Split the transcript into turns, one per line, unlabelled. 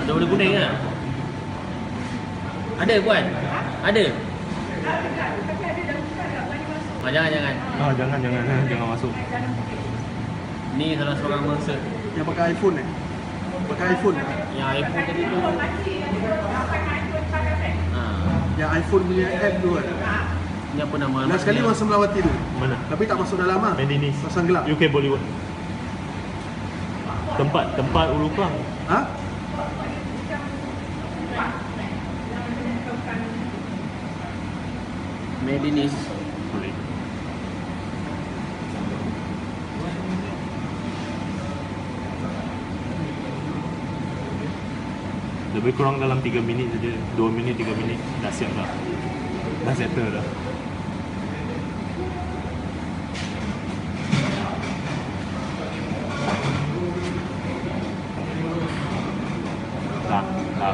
Ada
benda kuning ke? Ada puan? Ada? Ah, jangan jangan.
Ah, jangan jangan jangan masuk.
Ni salah seorang merasa
Yang pakai iPhone ni. Pakai iPhone ni.
yang iPhone tadi tu. Ha.
Yang iPhone punya app tu kan.
Ni apa nama?
Last sekali masa melawati tu.
Mana?
Tapi tak masuk dalam ah.
Mandinis.
Pasang gelap.
UK Bollywood. Tempat tempat Ulu Klang.
Ha?
Medinis.
Boleh. Lebih kurang dalam 3 minit saja 2 minit 3 minit Dah siap dah Dah settle dah 啊啊。